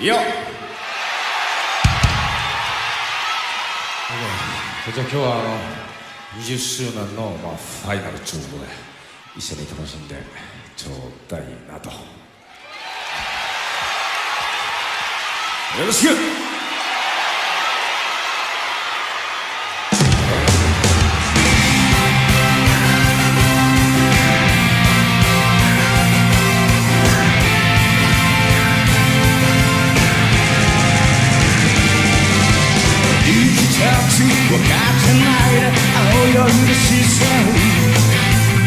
いやじゃあ今日はあの20周年の、まあ、ファイナルということで一緒に楽しんでちょうだいなと。よろしく。青夜の視線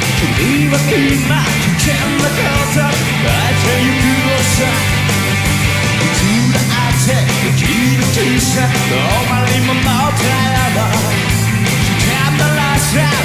君は今危険なこと変えてゆくのさいつだって生きる汽車止まり物だよ危険ならさ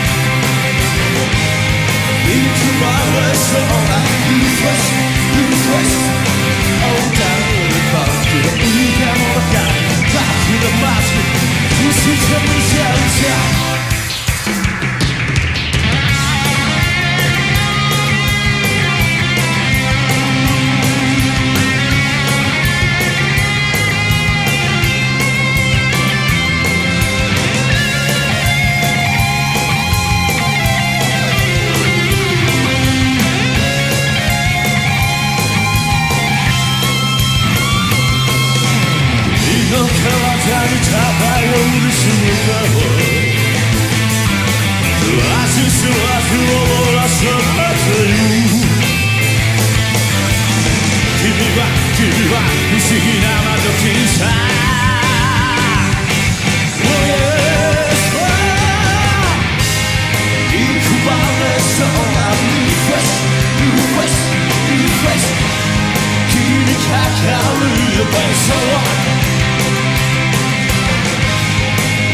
But we're strong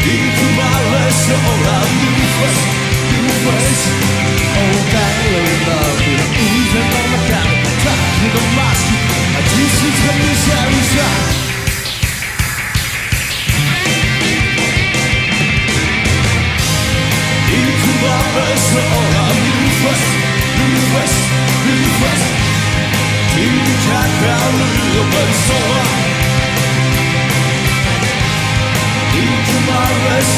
Yıkılmalı seorang Rufus a Orang lelaki Uzun memakan Takdir emasku Acısı temizler uzak Yıkılmalı seorang Rufus Rufus Rufus Tindakan Rufus Seorangれ